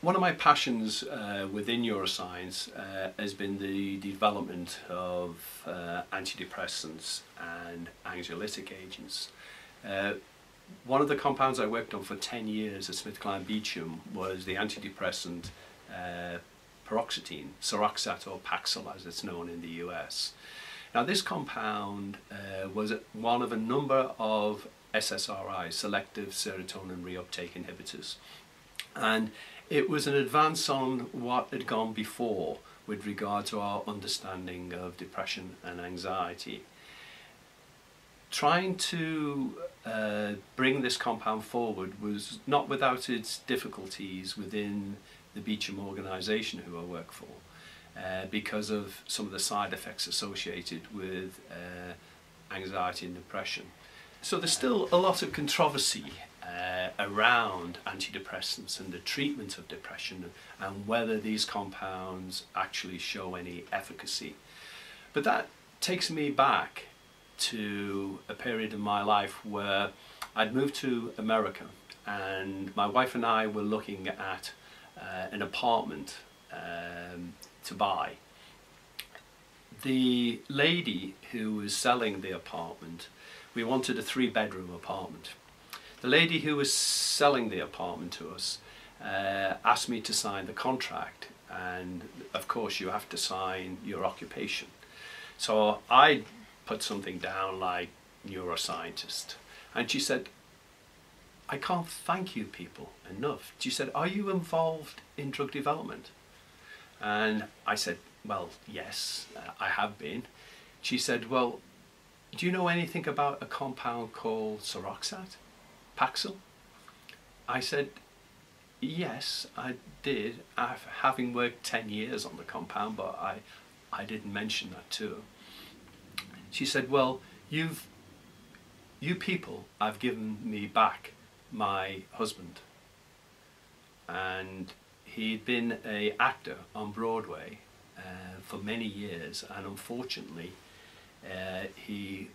one of my passions uh, within neuroscience uh, has been the development of uh, antidepressants and anxiolytic agents. Uh, one of the compounds I worked on for 10 years at SmithKline Beecham was the antidepressant uh, paroxetine, Seroxat or Paxil as it's known in the US. Now this compound uh, was one of a number of SSRIs, selective serotonin reuptake inhibitors. And it was an advance on what had gone before with regard to our understanding of depression and anxiety. Trying to uh, bring this compound forward was not without its difficulties within the Beecham organisation who I work for uh, because of some of the side effects associated with uh, anxiety and depression. So there's still a lot of controversy uh, around antidepressants and the treatment of depression and whether these compounds actually show any efficacy. But that takes me back to a period in my life where I'd moved to America and my wife and I were looking at uh, an apartment um, to buy. The lady who was selling the apartment, we wanted a three bedroom apartment. The lady who was selling the apartment to us uh, asked me to sign the contract and of course you have to sign your occupation. So I put something down like neuroscientist and she said I can't thank you people enough. She said, are you involved in drug development? And I said, well, yes, uh, I have been. She said, well, do you know anything about a compound called Seroxat, Paxil? I said, yes, I did, having worked 10 years on the compound, but I, I didn't mention that to her. She said, well, you've, you people have given me back my husband and he'd been a actor on Broadway uh, for many years and unfortunately uh, he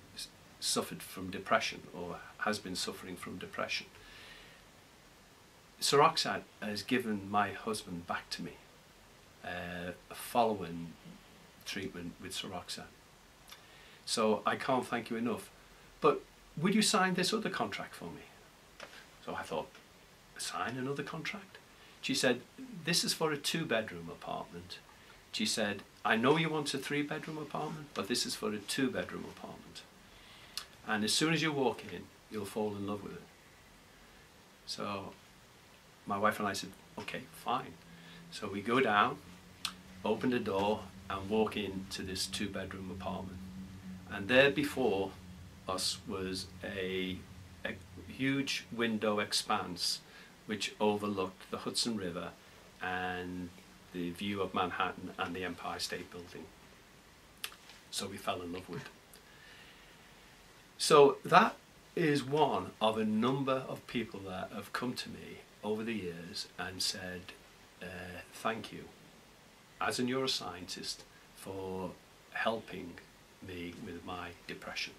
suffered from depression or has been suffering from depression. Seroxat has given my husband back to me uh, following treatment with Seroxat. So I can't thank you enough. But would you sign this other contract for me? So I thought, sign another contract? She said, this is for a two bedroom apartment. She said, I know you want a three bedroom apartment, but this is for a two bedroom apartment. And as soon as you walk in, you'll fall in love with it. So my wife and I said, okay, fine. So we go down, open the door, and walk into this two bedroom apartment. And there before us was a a huge window expanse which overlooked the Hudson River and the view of Manhattan and the Empire State Building. So we fell in love with. So that is one of a number of people that have come to me over the years and said, uh, thank you as a neuroscientist for helping me with my depression.